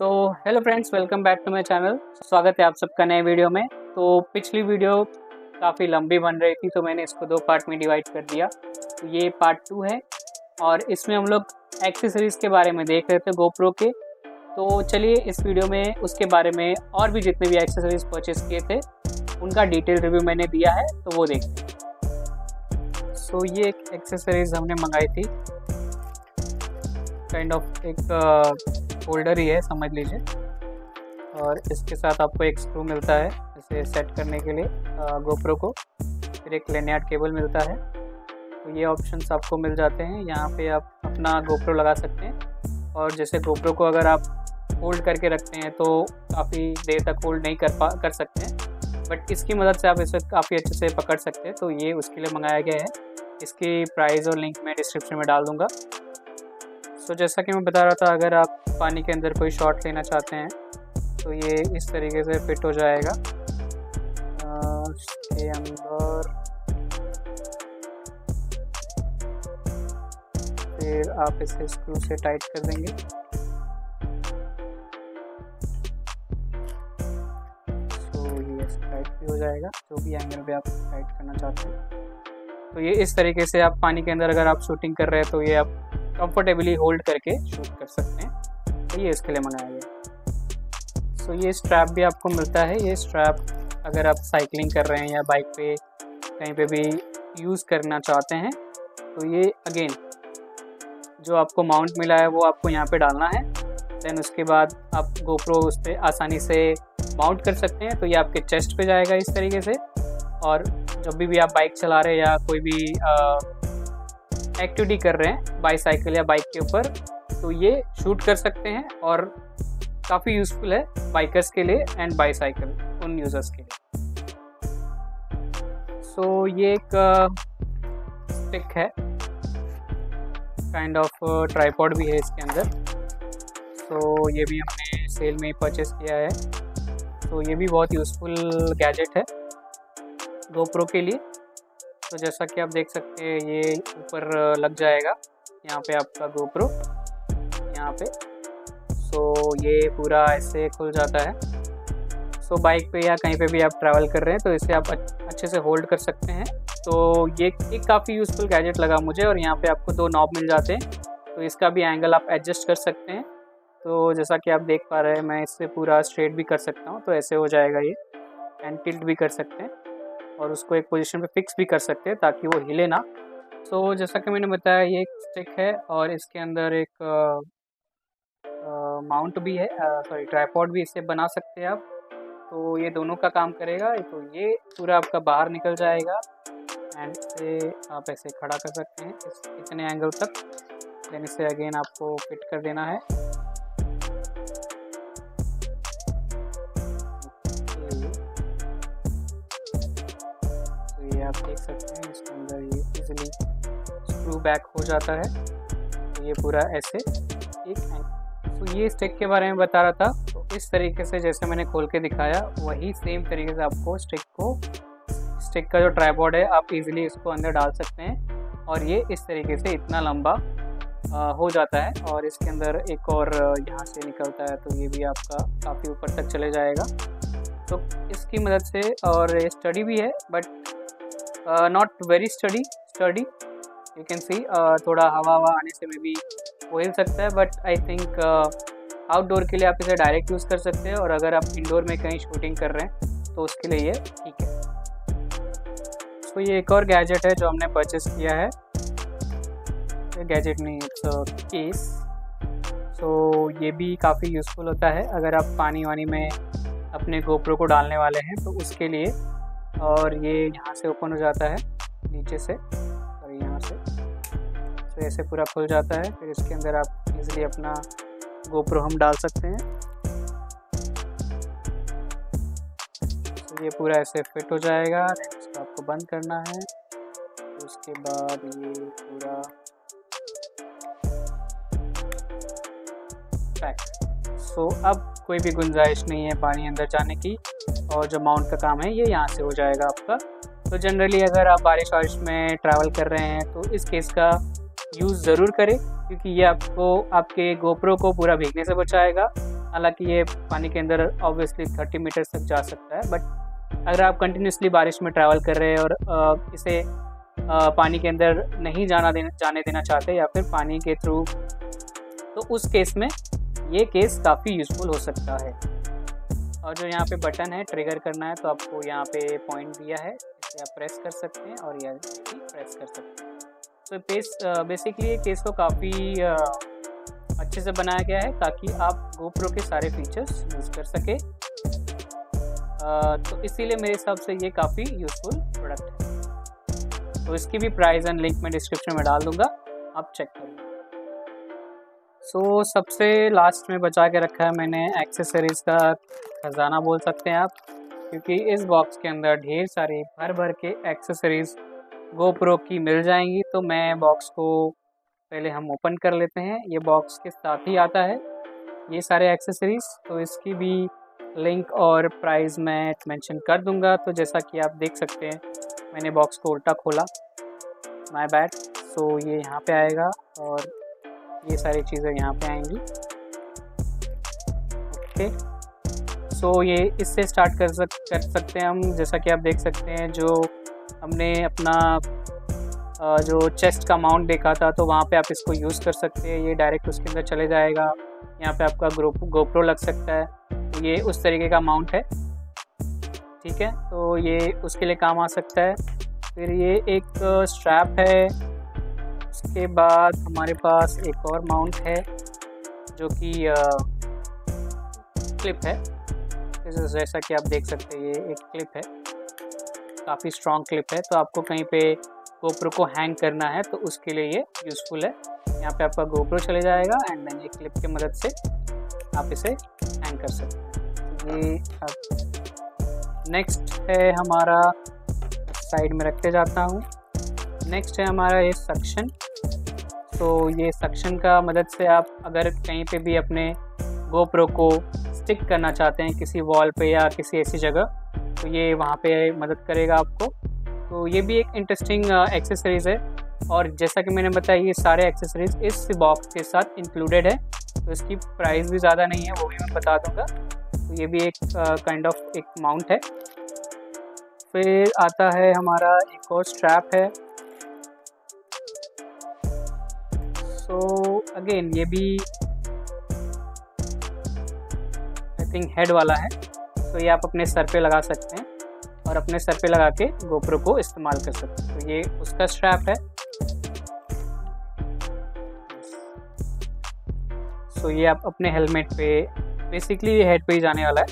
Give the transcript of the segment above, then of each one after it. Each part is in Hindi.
तो hello friends welcome back to my channel स्वागत है आप सबका नए वीडियो में। तो पिछली वीडियो काफ़ी लंबी बन रही थी तो मैंने इसको दो पार्ट में डिवाइड कर दिया। तो ये पार्ट टू है और इसमें हम लोग एक्सेसरीज़ के बारे में देख रहे थे गोप्रो के। तो चलिए इस वीडियो में उसके बारे में और भी जितने भी एक्सेसरीज परचेस किए थे उनका डिटेल रिव्यू मैंने दिया है तो वो देखते हैं। सो so, ये एक एक्सेसरीज हमने मंगाई थी। काइंड kind ऑफ़ of एक होल्डर ही है, समझ लीजिए। और इसके साथ आपको एक स्क्रू मिलता है, इसे सेट करने के लिए गोप्रो को। फिर एक लेनियार्ड केबल मिलता है। तो ये ऑप्शंस आपको मिल जाते हैं। यहाँ पे आप अपना गोप्रो लगा सकते हैं। और जैसे गोप्रो को अगर आप होल्ड करके रखते हैं तो काफ़ी देर तक होल्ड नहीं कर पा, कर सकते हैं। बट इसकी मदद से आप इसे काफ़ी अच्छे से पकड़ सकते हैं। तो ये उसके लिए मंगाया गया है। इसकी प्राइस और लिंक मैं डिस्क्रिप्शन में डाल दूँगा। सो जैसा कि मैं बता रहा था, अगर आप पानी के अंदर कोई शॉट लेना चाहते हैं तो ये इस तरीके से फिट हो जाएगा। इसके अंदर फिर आप इसे स्क्रू से टाइट कर देंगे। सो ये टाइट भी हो जाएगा, जो भी एंगल पे आप टाइट करना चाहते हैं। तो ये इस तरीके से आप पानी के अंदर अगर आप शूटिंग कर रहे हैं तो ये आप कंफर्टेबली होल्ड करके शूट कर सकते हैं। तो ये इसके लिए मंगाया गया। सो ये स्ट्रैप भी आपको मिलता है। ये स्ट्रैप अगर आप साइकिलिंग कर रहे हैं या बाइक पे कहीं पे भी यूज़ करना चाहते हैं तो ये अगेन जो आपको माउंट मिला है वो आपको यहाँ पे डालना है। देन उसके बाद आप गोप्रो उस पर आसानी से माउंट कर सकते हैं। तो ये आपके चेस्ट पे जाएगा इस तरीके से। और जब भी भी आप बाइक चला रहे या कोई भी आ, एक्टिविटी कर रहे हैं बाईसाइकिल या बाइक के ऊपर तो ये शूट कर सकते हैं और काफ़ी यूज़फुल है बाइकर्स के लिए एंड बाईसाइकिल उन यूज़र्स के लिए। सो so, ये एक स्टिक है। काइंड ऑफ़ ट्राईपॉड भी है इसके अंदर। सो so, ये भी हमने सेल में ही परचेस किया है। तो so, ये भी बहुत यूज़फुल गैजेट है। गोप्रो के लिए। तो जैसा कि आप देख सकते हैं, ये ऊपर लग जाएगा। यहाँ पे आपका गोप्रो यहाँ पे। सो ये पूरा ऐसे खुल जाता है। सो बाइक पे या कहीं पे भी आप ट्रैवल कर रहे हैं तो इसे आप अच्छे से होल्ड कर सकते हैं। तो ये एक काफ़ी यूज़फुल गैजेट लगा मुझे और यहाँ पे आपको दो नॉब मिल जाते हैं। तो इसका भी एंगल आप एडजस्ट कर सकते हैं। तो जैसा कि आप देख पा रहे हैं, मैं इससे पूरा स्ट्रेट भी कर सकता हूँ तो ऐसे हो जाएगा ये। एंड टिल्ट भी कर सकते हैं। और उसको एक पोजीशन पे फिक्स भी कर सकते हैं ताकि वो हिले ना। सो so, जैसा कि मैंने बताया ये एक स्टिक है और इसके अंदर एक माउंट भी है सॉरी ट्राईपॉड भी इससे बना सकते हैं आप। तो ये दोनों का काम करेगा। तो ये पूरा आपका बाहर निकल जाएगा एंड इसे आप ऐसे खड़ा कर सकते हैं इस इतने एंगल तक। देन इसे अगेन आपको फिट कर देना है। आप देख सकते हैं इसके अंदर ये इजीली स्क्रू बैक हो जाता है। ये पूरा ऐसे एक तो ये स्टिक के बारे में बता रहा था। तो इस तरीके से जैसे मैंने खोल के दिखाया वही सेम तरीके से आपको स्टिक को स्टिक का जो ट्राईबॉर्ड है आप इजीली इसको अंदर डाल सकते हैं। और ये इस तरीके से इतना लंबा आ, हो जाता है और इसके अंदर एक और यहाँ से निकलता है तो ये भी आपका काफ़ी ऊपर तक चले जाएगा। तो इसकी मदद से और स्टडी भी है but not very sturdy sturdy you can see थोड़ा हवा हवा आने से मे भी हो हिल सकता है बट आई थिंक आउटडोर के लिए आप इसे डायरेक्ट यूज़ कर सकते हैं और अगर आप इंडोर में कहीं शूटिंग कर रहे हैं तो उसके लिए ये ठीक है। तो ये एक और गैजेट है जो हमने परचेस किया है। गैजेट नहीं इट्स केस सो ये भी काफ़ी यूज़फुल होता है। अगर आप पानी वानी में अपने गोप्रो को डालने वाले हैं तो उसके लिए और ये यहाँ से ओपन हो जाता है, नीचे से, और यहाँ से। तो ऐसे पूरा खुल जाता है, फिर इसके अंदर आप इजीली अपना गोप्रो हम डाल सकते हैं। तो ये पूरा ऐसे फिट हो जाएगा इसको आपको बंद करना है। तो उसके बाद ये पूरा पैक सो अब कोई भी गुंजाइश नहीं है पानी अंदर जाने की और जो माउंट का काम है, ये यहाँ से हो जाएगा आपका। तो जनरली अगर आप बारिश वारिश में ट्रैवल कर रहे हैं तो इस केस का यूज़ ज़रूर करें, क्योंकि ये आपको, आपके गोप्रो को पूरा भीगने से बचाएगा। हालाँकि ये पानी के अंदर ऑब्वियसली 30 मीटर तक जा सकता है बट अगर आप कंटिन्यूसली बारिश में ट्रैवल कर रहे हैं और इसे पानी के अंदर नहीं जाना देना, जाने देना चाहते या फिर पानी के थ्रू तो उस केस में ये केस काफ़ी यूज़फुल हो सकता है। और जो यहाँ पे बटन है ट्रिगर करना है तो आपको यहाँ पे पॉइंट दिया है। इसे आप प्रेस कर सकते हैं और यह प्रेस कर सकते हैं। तो बेस बेसिकली ये केस को काफ़ी अच्छे से बनाया गया है, ताकि आप गोप्रो के सारे फीचर्स यूज़ कर सके। तो इसीलिए मेरे हिसाब से ये काफ़ी यूज़फुल प्रोडक्ट है। तो इसकी भी प्राइस एंड लिंक मैं डिस्क्रिप्शन में डाल दूँगा। आप चेक करें। सो so, सबसे लास्ट में बचा के रखा है मैंने एक्सेसरीज़ का ख़जाना बोल सकते हैं आप क्योंकि इस बॉक्स के अंदर ढेर सारी भर भर के एक्सेसरीज़ गोप्रो की मिल जाएँगी। तो मैं बॉक्स को पहले हम ओपन कर लेते हैं। ये बॉक्स के साथ ही आता है। ये सारे एक्सेसरीज़ तो इसकी भी लिंक और प्राइस मैं मेंशन कर दूँगा। तो जैसा कि आप देख सकते हैं मैंने बॉक्स को उल्टा खोला। माय बैड सो ये यहाँ पे आएगा और ये सारी चीज़ें यहाँ पे आएँगी। ओके सो ये इससे स्टार्ट कर सक, कर सकते हैं हम, जैसा कि आप देख सकते हैं, जो हमने अपना जो चेस्ट का माउंट देखा था तो वहाँ पे आप इसको यूज़ कर सकते हैं। ये डायरेक्ट उसके अंदर चले जाएगा। यहाँ पे आपका ग्रोप गोप्रो लग सकता है। तो ये उस तरीके का माउंट है। ठीक है? तो ये उसके लिए काम आ सकता है। फिर ये एक स्ट्रैप है। उसके बाद हमारे पास एक और माउंट है, जो कि क्लिप है। जैसा कि आप देख सकते हैं, ये एक क्लिप है। काफ़ी स्ट्रॉन्ग क्लिप है तो आपको कहीं पे गोप्रो को हैंग करना है तो उसके लिए ये यूज़फुल है। यहाँ पे आपका गोप्रो चले जाएगा एंड देन ये क्लिप की मदद से आप इसे हैंग कर सकते हैं। ये अब नेक्स्ट है हमारा साइड में रखते जाता हूँ। नेक्स्ट है हमारा ये सक्शन तो ये सक्शन का मदद से आप अगर कहीं पे भी अपने गोप्रो को स्टिक करना चाहते हैं, किसी वॉल पे या किसी ऐसी जगह तो ये वहाँ पे मदद करेगा आपको। तो ये भी एक इंटरेस्टिंग एक्सेसरीज़ है। और जैसा कि मैंने बताया, ये सारे एक्सेसरीज इस बॉक्स के साथ इंक्लूडेड है। तो इसकी प्राइस भी ज़्यादा नहीं है, वो भी मैं बता दूँगा। तो ये भी एक काइंड ऑफ़ एक माउंट है। फिर आता है हमारा एक और स्ट्रैप है। सो अगेन ये भी आई थिंक हेड वाला है। तो ये आप अपने सर पे लगा सकते हैं और अपने सर पे लगा के गोप्रो को इस्तेमाल कर सकते हैं। तो ये उसका स्ट्रैप है। सो ये आप अपने हेलमेट पे बेसिकली ये हेड पे ही जाने वाला है।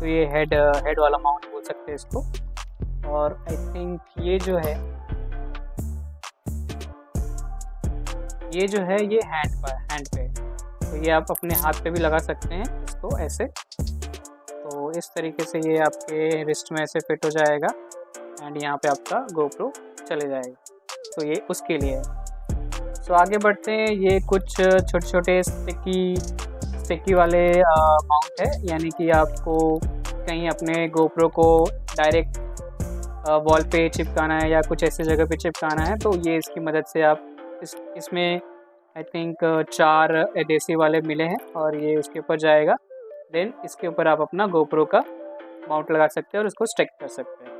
तो ये हेड हेड वाला माउंट बोल सकते हैं इसको। और आई थिंक ये जो है ये जो है ये हैंड पर हैंड पे। तो ये आप अपने हाथ पे भी लगा सकते हैं इसको ऐसे। तो इस तरीके से ये आपके रिस्ट में ऐसे फिट हो जाएगा एंड यहाँ पे आपका गोप्रो चले जाएगा। तो ये उसके लिए है। So, आगे बढ़ते हैं ये कुछ छोटे छोटे स्टिकी स्टिकी वाले माउंट है। यानी कि आपको कहीं अपने गोप्रो को डायरेक्ट वॉल पे चिपकाना है या कुछ ऐसी जगह पे चिपकाना है तो ये इसकी मदद से आप इस इसमें आई थिंक चार एडेसी वाले मिले हैं और ये उसके ऊपर जाएगा। देन इसके ऊपर आप अपना गोप्रो का माउंट लगा सकते हैं और उसको स्टेक कर सकते हैं।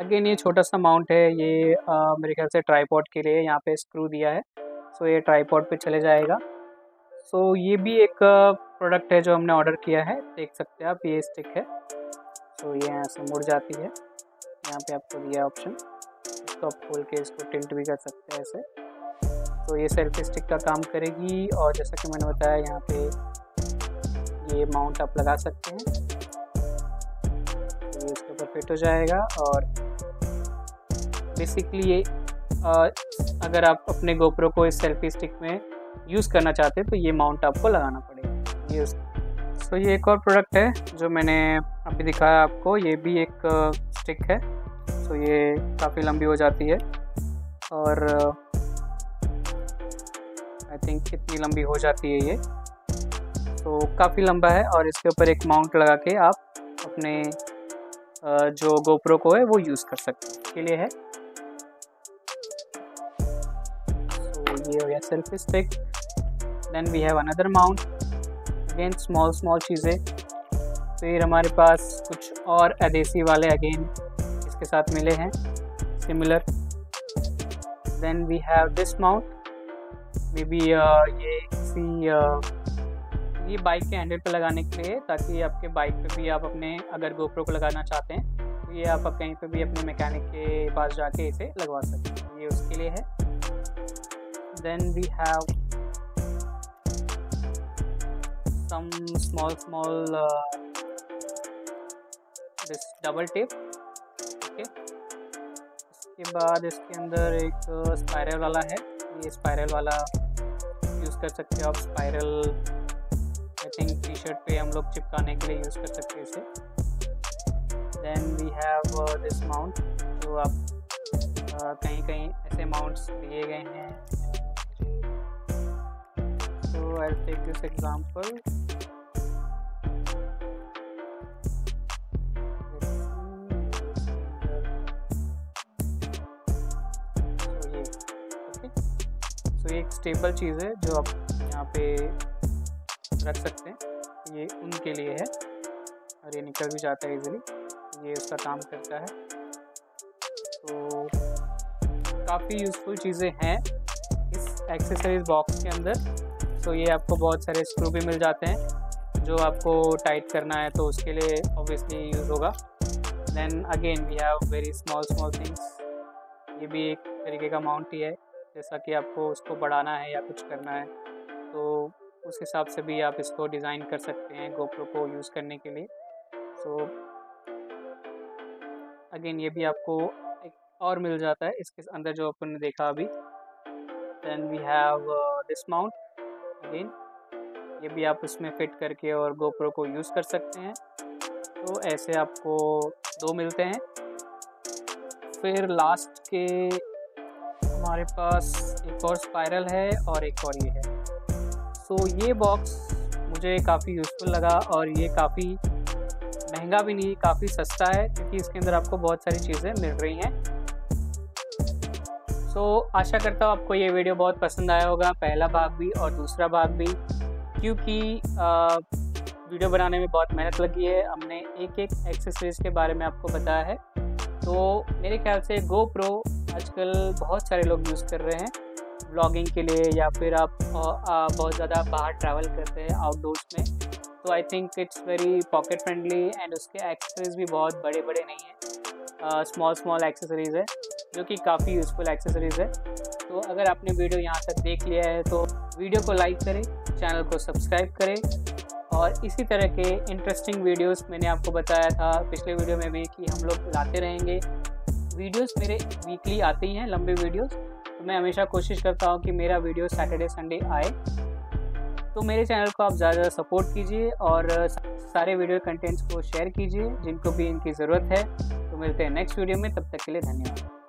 अगेन ये छोटा सा माउंट है। ये आ, मेरे ख्याल से ट्राईपॉड के लिए यहाँ पे स्क्रू दिया है। सो ये ट्राईपॉड पे चले जाएगा। सो ये भी एक प्रोडक्ट है जो हमने ऑर्डर किया है। देख सकते हैं आप ये स्टिक है। सो ये यहाँ से मुड़ जाती है। यहाँ पे आपको दिया ऑप्शन इसको आप खोल के इसको टिल्ट भी कर सकते हैं ऐसे। तो ये सेल्फी स्टिक का काम करेगी और जैसा कि मैंने बताया, यहाँ पे ये माउंट आप लगा सकते हैं। तो ये इसके ऊपर फिट हो जाएगा और बेसिकली ये अगर आप अपने गोप्रो को इस सेल्फी स्टिक में यूज़ करना चाहते हैं तो ये माउंट आपको लगाना पड़ेगा। ये तो ये एक और प्रोडक्ट है, जो मैंने अभी दिखाया आपको, ये भी एक स्टिक है। तो ये काफ़ी लंबी हो जाती है। और आई थिंक इतनी लंबी हो जाती है ये। तो काफ़ी लंबा है और इसके ऊपर एक माउंट लगा के आप अपने जो गोप्रो को है वो यूज़ कर सकते हैं। इसके लिए है। तो ये हो गया selfie stick then we have another mount again small small चीज़ें। फिर हमारे पास कुछ और अदेसी वाले अगेन इसके साथ मिले हैं। Similar then we have this mount maybe ये किसी uh, ये बाइक के हैंडल पे लगाने के लिए ताकि आपके बाइक पे भी आप अपने अगर गोप्रो को लगाना चाहते हैं तो ये आप कहीं पे भी अपने मैकेनिक के पास जाके इसे लगवा सकते हैं। ये उसके लिए है। Then we have some small small this double tape इसके। इसके बाद इसके अंदर एक स्पायरल वाला है। ये स्पायरल वाला यूज़ कर सकते हो आप। Spiral I think T shirt पे हम लोग चिपकाने के लिए यूज़ कर सकते हैं इसे। Then we have this mount जो आप कहीं कहीं ऐसे माउंट्स दिए गए हैं। So I take this example तो एक स्टेबल चीज़ है जो आप यहाँ पे रख सकते हैं। ये उनके लिए है और ये निकल भी जाता है इजीली ये उसका काम करता है। तो काफ़ी यूज़फुल चीज़ें हैं इस एक्सेसरीज बॉक्स के अंदर। तो ये आपको बहुत सारे स्क्रू भी मिल जाते हैं जो आपको टाइट करना है तो उसके लिए ऑब्वियसली यूज़ होगा। Then again we have very small small things ये भी एक तरीके का माउंट ही है। जैसा कि आपको उसको बढ़ाना है या कुछ करना है तो उस हिसाब से भी आप इसको डिज़ाइन कर सकते हैं गोप्रो को यूज़ करने के लिए। सो so, अगेन ये भी आपको एक और मिल जाता है इसके अंदर जो अपन ने देखा अभी। Then we have this mount again ये भी आप उसमें फिट करके और गोप्रो को यूज़ कर सकते हैं। तो ऐसे आपको दो मिलते हैं। फिर लास्ट के हमारे पास एक और स्पाइरल है और एक और ये है। तो ये बॉक्स मुझे काफ़ी यूज़फुल लगा और ये काफ़ी महँगा भी नहीं काफ़ी सस्ता है क्योंकि इसके अंदर आपको बहुत सारी चीज़ें मिल रही हैं। सो so, आशा करता हूँ आपको ये वीडियो बहुत पसंद आया होगा पहला भाग भी और दूसरा भाग भी क्योंकि वीडियो बनाने में बहुत मेहनत लगी है। हमने एक एक एक्सेसरीज के बारे में आपको बताया है। तो मेरे ख्याल से गो प्रो आजकल बहुत सारे लोग यूज़ कर रहे हैं। ब्लॉगिंग के लिए या फिर आप बहुत ज़्यादा बाहर ट्रैवल करते हैं आउटडोर्स में तो I think it's very pocket friendly and उसके एक्सेसरीज भी बहुत बड़े बड़े नहीं हैं। स्मॉल स्मॉल एक्सेसरीज़ है, जो कि काफ़ी यूज़फुल एक्सेसरीज़ है। तो अगर आपने वीडियो यहाँ तक देख लिया है तो वीडियो को लाइक करें चैनल को सब्सक्राइब करें और इसी तरह के इंटरेस्टिंग वीडियोस मैंने आपको बताया था पिछले वीडियो में भी कि हम लोग लाते रहेंगे। वीडियोस मेरे वीकली आते ही हैं लंबे वीडियोस। तो मैं हमेशा कोशिश करता हूँ कि मेरा वीडियो सैटरडे संडे आए। तो मेरे चैनल को आप ज़्यादा सपोर्ट कीजिए और सारे वीडियो कंटेंट्स को शेयर कीजिए, जिनको भी इनकी ज़रूरत है। तो मिलते हैं नेक्स्ट वीडियो में, तब तक के लिए धन्यवाद।